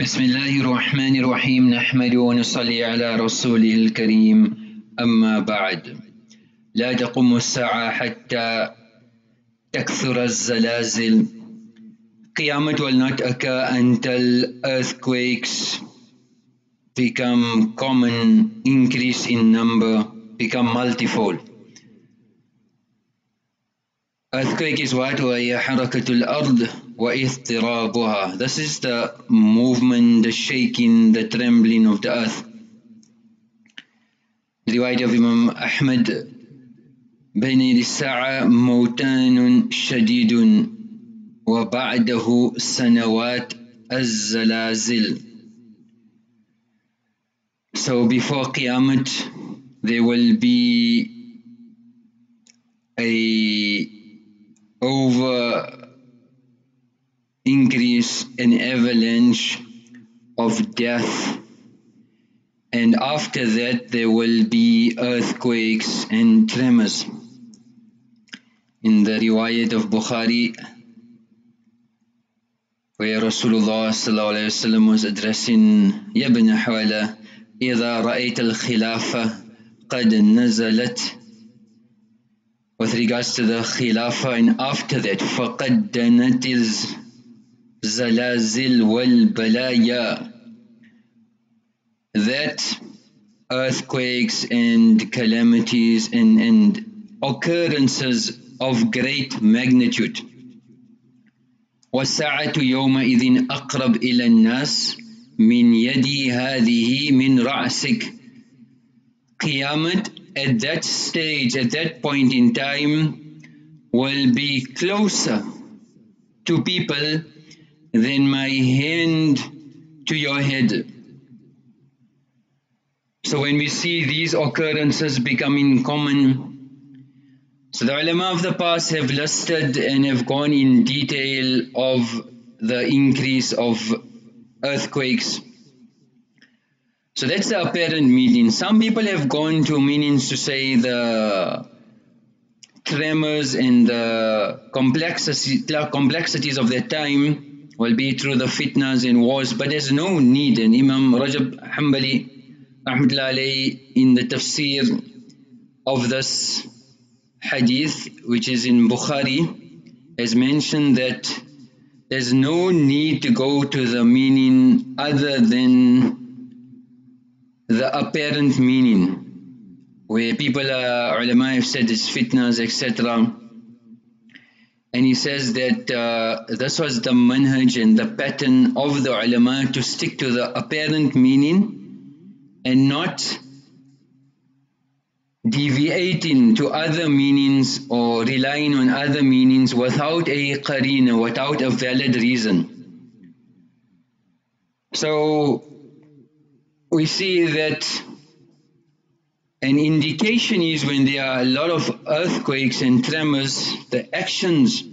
بسم الله الرحمن الرحيم. نحمد ونصلي على رسوله الكريم. أما بعد. لا تقوم الساعة حتى تكثر الزلازل. قيامة will not occur until earthquakes become common increase in number become multifold. Earthquake is what? هي حركة الأرض. وإضطرابها. This is the movement, the shaking, the trembling of the earth. رواية of Imam Ahmad بين يدي الساعة موتان شديد وبعده سنوات الزلازل So before Qiyamah there will be a over increase in avalanche of death and after that there will be earthquakes and tremors. In the riwayat of Bukhari where Rasulullah وسلم was addressing يا ابن حوالة إذا رأيت الخلافة قد نزلت with regards to the Khilafah and after that فقد دنت الزلازل والبلايا that earthquakes and calamities and, and occurrences of great magnitude والساعة يومئذ أقرب إلى الناس من يدي هذه من رأسك Qiyamah at that stage, at that point in time, will be closer to people than my hand to your head. So when we see these occurrences becoming common, so the ulama of the past have listed and have gone in detail of the increase of earthquakes. So that's the apparent meaning. Some people have gone to meanings to say the tremors and the complexities of that time will be through the fitnas and wars, but there's no need. And Imam Rajab Hanbali, in the tafsir of this hadith which is in Bukhari has mentioned that there's no need to go to the meaning other than the apparent meaning where people are ulama have said it's fitnas etc and he says that uh, this was the manhaj and the pattern of the ulama to stick to the apparent meaning and not deviating to other meanings or relying on other meanings without a qarina, without a valid reason. So we see that an indication is when there are a lot of earthquakes and tremors, the actions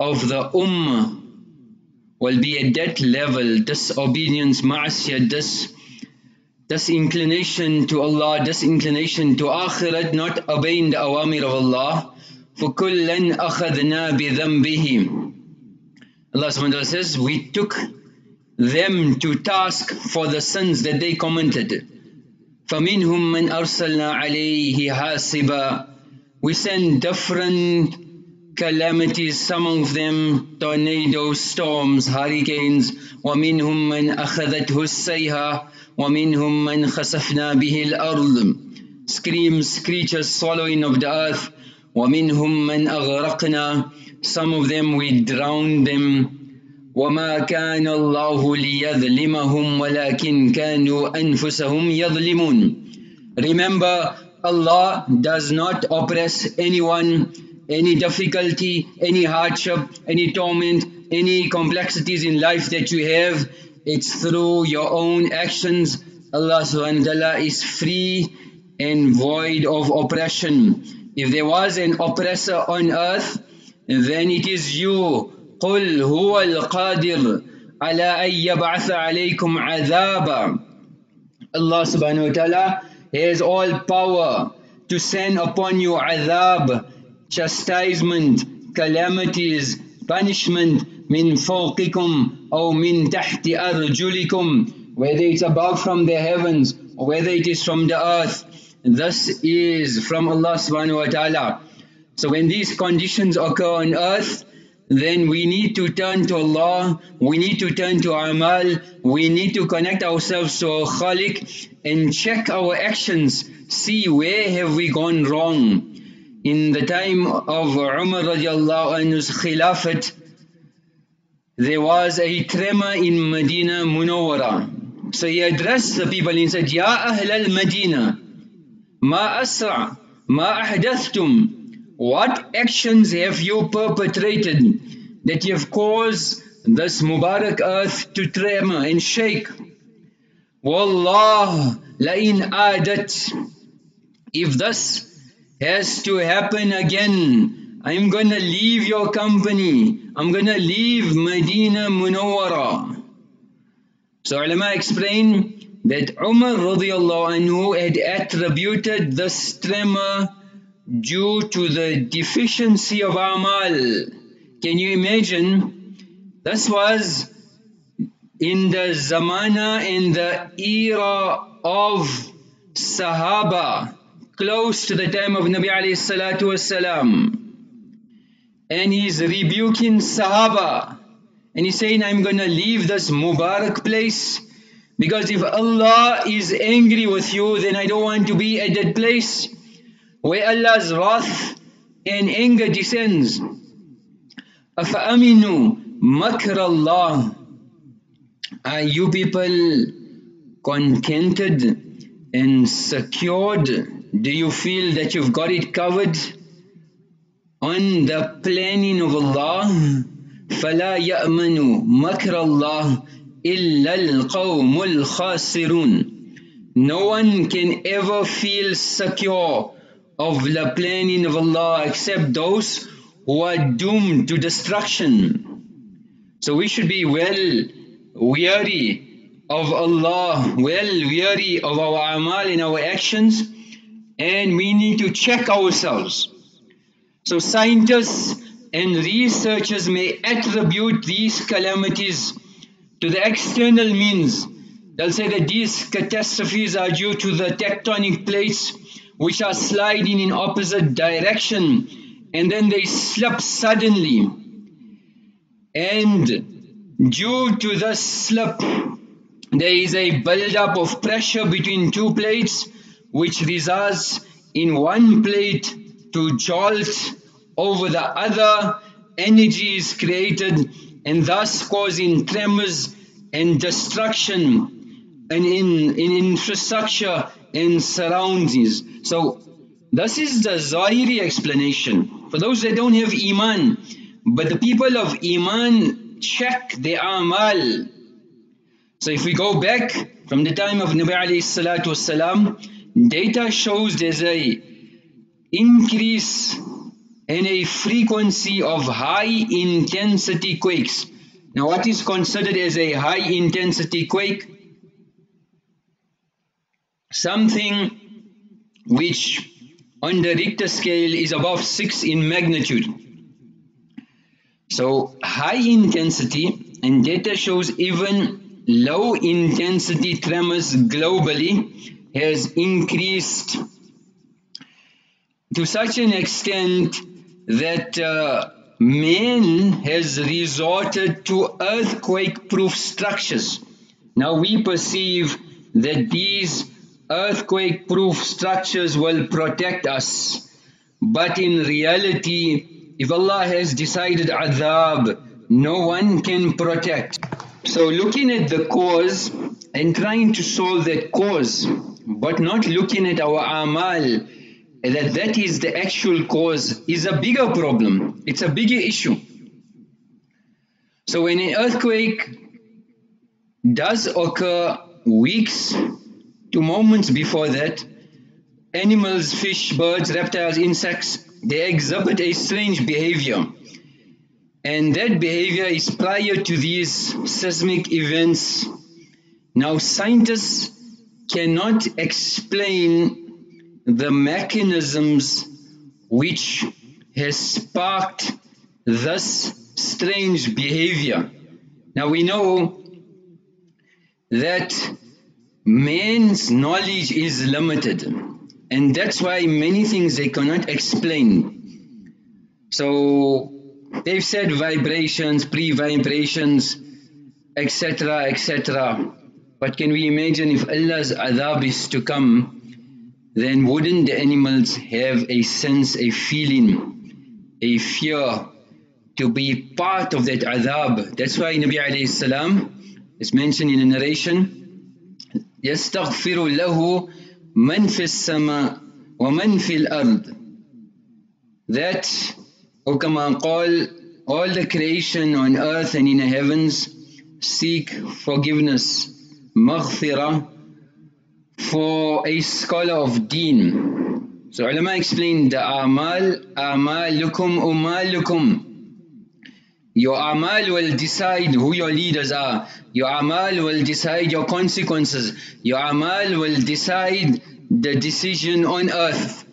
of the ummah will be at that level, disobedience, ma'asiyah, dis this inclination to Allah, this inclination to akhirat, not obeying the awamir of Allah. فَكُلًّا أَخَذْنَا بِذَنْبِهِ Allah subhanahu says, we took them to task for the sins that they committed. فَمِنْهُمْ مَنْ أَرْسَلْنَا عَلَيْهِ حَاسِبًا We send different calamities, some of them tornadoes, storms, hurricanes. وَمِنْهُمْ مَنْ أَخَذَتْهُ السَّيْحَةُ وَمِنْهُمْ مَنْ خَسَفْنَا بِهِ الْأَرْضِ Screams, screeches, swallowing of the earth. وَمِنْهُمْ مَنْ أَغْرَقْنَا Some of them we drowned them. وَمَا كَانَ اللَّهُ لِيَظْلِمَهُمْ وَلَكِنْ كَانُوا أَنفُسَهُمْ يَظْلِمُونَ Remember, Allah does not oppress anyone, any difficulty, any hardship, any torment, any complexities in life that you have it's through your own actions. Allah subhanahu wa ta'ala is free and void of oppression. If there was an oppressor on earth, then it is you. قل هو القادر على أن يبعث عليكم عذابا Allah subhanahu wa ta'ala has all power to send upon you azab, chastisement, calamities, punishment min fawqikum أو من تحت أرجلكم whether it's above from the heavens or whether it is from the earth this is from Allah subhanahu wa ta'ala so when these conditions occur on earth then we need to turn to Allah, we need to turn to Amal, we need to connect ourselves to our Khalik and check our actions, see where have we gone wrong. In the time of Umar radiallahu anhu's Khilafat, there was a tremor in Medina Munawwara. So he addressed the people and said, Ya Ahl al-Madina, ma asra, ma ahdathtum, what actions have you perpetrated that you have caused this Mubarak earth to tremor and shake? Wallah, la'in adat. If this has to happen again, I'm gonna leave your company. I'm gonna leave Medina Munawwara. So ulama explain that Umar radiallahu anhu had attributed this tremor due to the deficiency of amal. Can you imagine? This was in the zamana, in the era of Sahaba, close to the time of Nabi alayhi salatu wasalam. And he's rebuking Sahaba. And he's saying, I'm going to leave this Mubarak place because if Allah is angry with you, then I don't want to be at that place where Allah's wrath and anger descends. أَفَأَمِنُوا مَكْرَ اللَّهِ Are you people contented and secured? Do you feel that you've got it covered? On the planning of Allah, فَلَا يَأْمَنُوا مَكْرَ اللَّهِ إِلَّا الْقَوْمُ الْخَاسِرُونَ No one can ever feel secure of the planning of Allah except those who are doomed to destruction. So we should be well weary of Allah, well weary of our amal and our actions, and we need to check ourselves. So scientists and researchers may attribute these calamities to the external means. They'll say that these catastrophes are due to the tectonic plates which are sliding in opposite direction and then they slip suddenly. And due to the slip there is a build-up of pressure between two plates which results in one plate to jolt over the other. Energy is created and thus causing tremors and destruction and in, in infrastructure and surroundings so this is the Zahiri explanation. For those that don't have Iman, but the people of Iman check their Amal. So if we go back from the time of Nabi alayhi salatu wasalam, data shows there's a increase in a frequency of high intensity quakes. Now what is considered as a high intensity quake? Something which on the Richter scale is above 6 in magnitude. So high intensity and data shows even low intensity tremors globally has increased to such an extent that uh, man has resorted to earthquake proof structures. Now we perceive that these earthquake proof structures will protect us. But in reality, if Allah has decided adhab, no one can protect. So looking at the cause and trying to solve that cause, but not looking at our amal, that that is the actual cause, is a bigger problem. It's a bigger issue. So when an earthquake does occur weeks to moments before that, animals, fish, birds, reptiles, insects, they exhibit a strange behavior. And that behavior is prior to these seismic events. Now scientists cannot explain the mechanisms which has sparked this strange behavior. Now we know that man's knowledge is limited and that's why many things they cannot explain. So they've said vibrations, pre-vibrations, etc., etc. But can we imagine if Allah's adhab is to come, then wouldn't the animals have a sense, a feeling, a fear to be part of that adhab That's why Nabi alayhi salam is mentioned in a narration, يستغفر له من في السماء ومن في الأرض that or كما قال all the creation on earth and in the heavens seek forgiveness maghfirah for a scholar of deen so ulama explain the amal amalukum umalukum your amal will decide who your leaders are. Your amal will decide your consequences. Your amal will decide the decision on earth.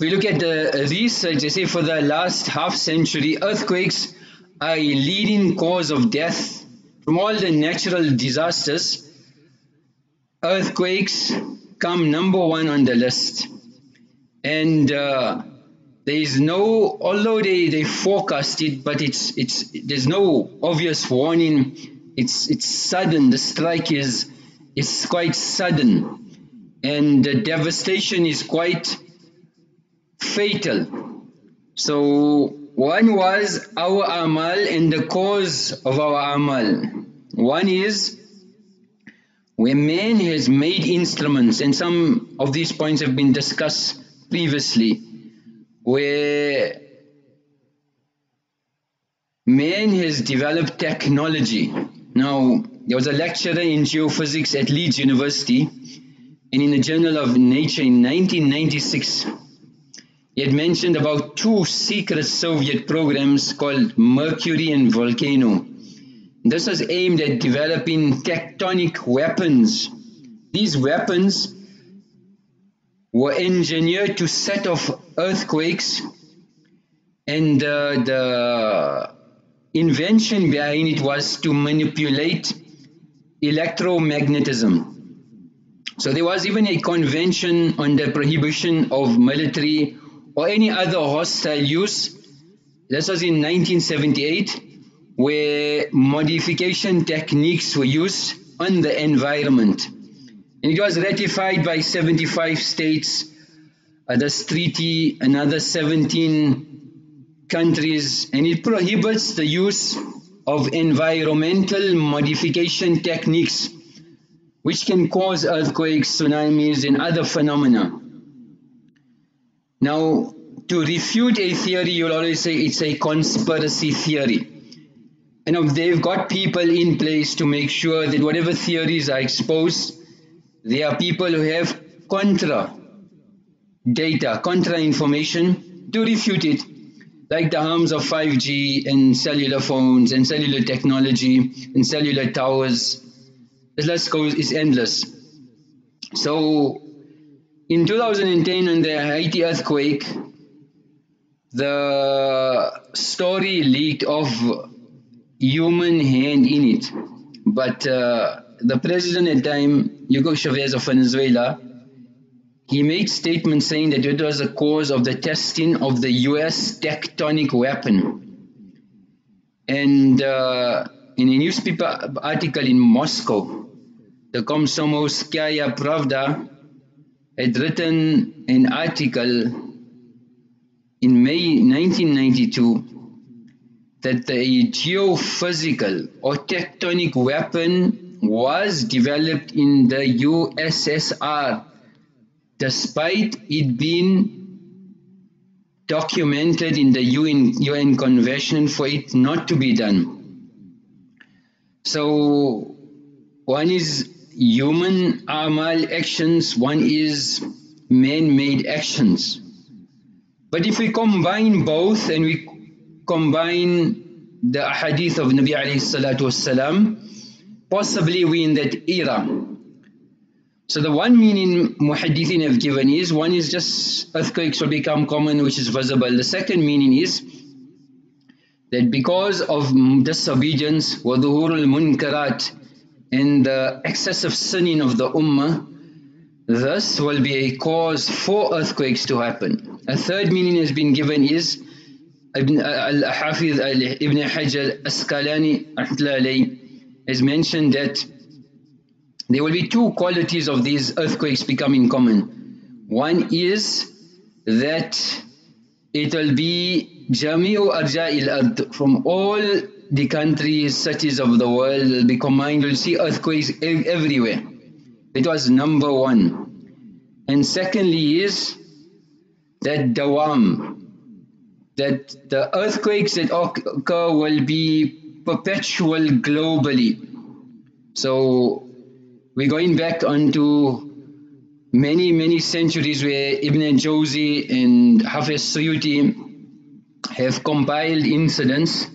We look at the research, they say for the last half century, earthquakes are a leading cause of death from all the natural disasters. Earthquakes come number one on the list. And uh, there is no although they they forecast it but it's it's there's no obvious warning. It's it's sudden. The strike is is quite sudden. And the devastation is quite fatal. So one was our amal and the cause of our amal. One is where man has made instruments and some of these points have been discussed previously where man has developed technology. Now, there was a lecturer in geophysics at Leeds University, and in the Journal of Nature in 1996, he had mentioned about two secret Soviet programs called Mercury and Volcano. This was aimed at developing tectonic weapons. These weapons were engineered to set off earthquakes and uh, the invention behind it was to manipulate electromagnetism. So there was even a convention on the prohibition of military or any other hostile use. This was in 1978 where modification techniques were used on the environment. And it was ratified by 75 states, uh, this treaty, another 17 countries, and it prohibits the use of environmental modification techniques which can cause earthquakes, tsunamis, and other phenomena. Now, to refute a theory, you'll always say it's a conspiracy theory. And they've got people in place to make sure that whatever theories are exposed, there are people who have contra data, contra information to refute it, like the harms of 5G and cellular phones and cellular technology and cellular towers. The list goes is endless. So in 2010 on the Haiti earthquake, the story leaked of human hand in it, but uh, the president at the time, Hugo Chavez of Venezuela, he made statements saying that it was a cause of the testing of the US tectonic weapon. And uh, in a newspaper article in Moscow, the Komsomolskaya Pravda had written an article in May 1992 that the geophysical or tectonic weapon was developed in the USSR despite it being documented in the UN, UN Convention for it not to be done. So one is human amal actions, one is man-made actions. But if we combine both and we combine the hadith of Nabi alayhi salatu wasalam, possibly we in that era. So the one meaning muhaddithin have given is, one is just earthquakes will become common which is visible. The second meaning is that because of disobedience, wadhuhurul munkarat, and the excessive sinning of the ummah, this will be a cause for earthquakes to happen. A third meaning has been given is Ibn uh, al-Hafiz uh, Ibn Hajar Asqalani has mentioned that there will be two qualities of these earthquakes becoming common. One is that it will be Jami'u Arja'il Ard from all the countries, cities of the world will be combined. You'll see earthquakes everywhere. It was number one. And secondly is that dawam, that the earthquakes that occur will be perpetual globally. So we're going back onto many, many centuries where Ibn Jawzi and Hafiz Suyuti have compiled incidents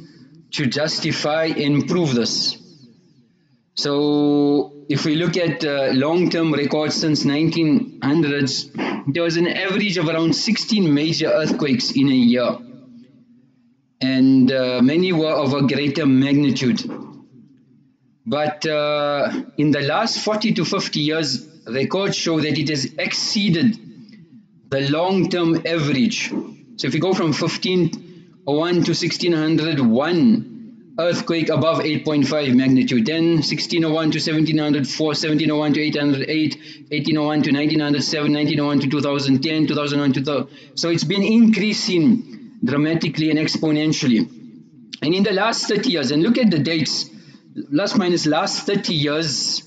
to justify and prove this. So if we look at uh, long-term records since 1900s, there was an average of around 16 major earthquakes in a year. And uh, many were of a greater magnitude. But uh, in the last 40 to 50 years, records show that it has exceeded the long-term average. So if you go from 1501 to 1601, earthquake above 8.5 magnitude. Then 1601 to 1704, 1701 to 808, 1801 to 1907, 1901 to 2010, 2001 to 2000. So it's been increasing dramatically and exponentially. And in the last 30 years, and look at the dates, plus minus last 30 years,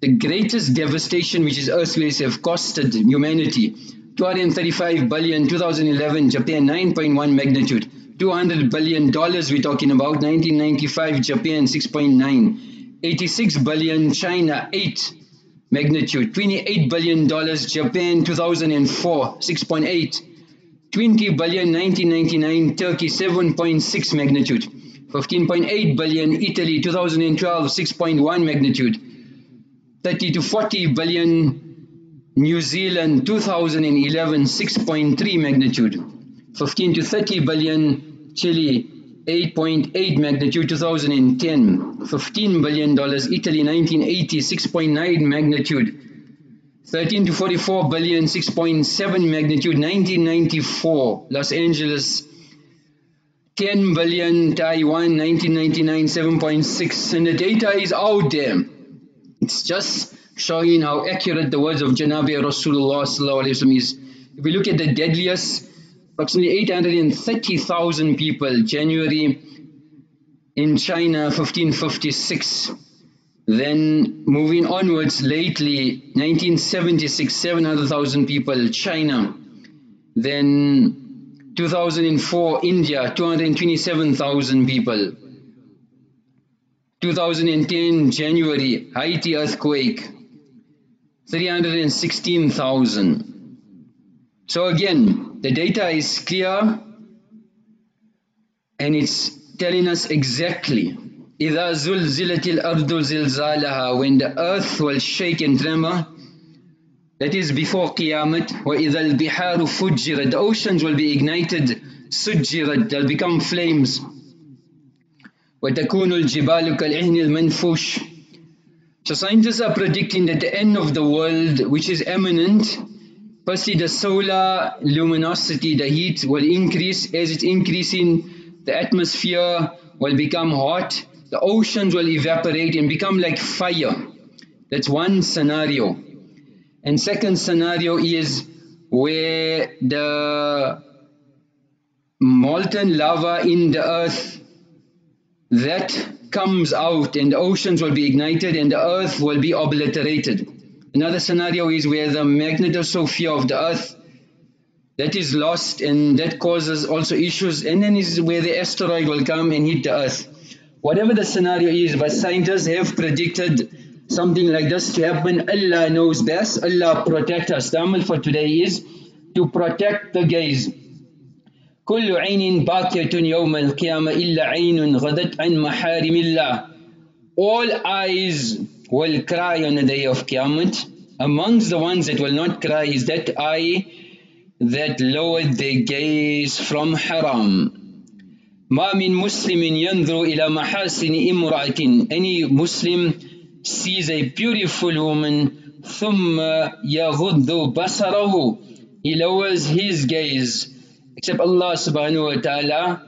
the greatest devastation which is earthquakes have costed humanity. 235 billion, 2011, Japan 9.1 magnitude. 200 billion dollars we're talking about 1995 Japan 6.9 86 billion China 8 magnitude 28 billion dollars Japan 2004 6.8 20 billion 1999 Turkey 7.6 magnitude 15.8 billion Italy 2012 6.1 magnitude. 30 to 40 billion New Zealand 2011 6.3 magnitude. 15 to 30 billion Chile 8.8 magnitude 2010 15 billion dollars Italy 1980 6.9 magnitude. 13 to 44 billion 6.7 magnitude 1994 Los Angeles 10 billion Taiwan 1999 7.6 and the data is out there it's just showing how accurate the words of Janabi Rasulullah is if we look at the deadliest approximately 830,000 people, January in China 1556. Then moving onwards lately, 1976, 700,000 people, China. Then 2004, India, 227,000 people. 2010, January, Haiti earthquake, 316,000. So again, the data is clear and it's telling us exactly إذا زلزلت الأرض زلزالها when the earth will shake and tremor that is before Qiyamah وإذا البحار فجرت the oceans will be ignited سجرت they'll become flames وتكون الجبال كالعهن المنفوش so scientists are predicting that the end of the world which is imminent Firstly, the solar luminosity, the heat will increase. As it's increasing, the atmosphere will become hot. The oceans will evaporate and become like fire. That's one scenario. And second scenario is where the molten lava in the earth that comes out and the oceans will be ignited and the earth will be obliterated. Another scenario is where the magnetosphere of the earth that is lost and that causes also issues and then is where the asteroid will come and hit the earth. Whatever the scenario is, but scientists have predicted something like this to happen. Allah knows best. Allah protect us. The amal for today is to protect the gaze. كل عين باكية يوم القيامة إلا عين غدت عن محارم الله All eyes will cry on the day of Qiyamah. Amongst the ones that will not cry is that eye that lowered their gaze from haram. ما من مسلم ينظر إلى محاسن امرأة any Muslim sees a beautiful woman ثم يغض بصره he lowers his gaze except Allah subhanahu wa ta'ala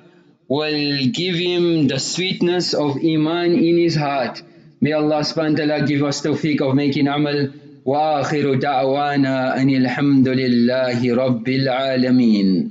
will give him the sweetness of iman in his heart may Allah subhanahu wa ta'ala give us tawfiq of making amal وآخر دعوانا أن الحمد لله رب العالمين